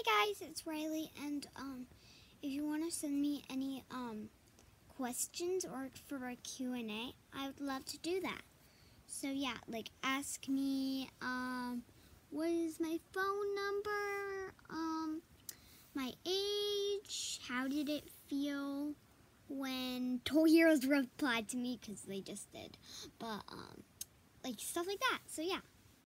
Hey guys, it's Riley, and um, if you want to send me any um questions or for a Q&A, I would love to do that. So yeah, like ask me um, what is my phone number, um, my age, how did it feel when Toy Heroes replied to me because they just did, but um, like stuff like that. So yeah.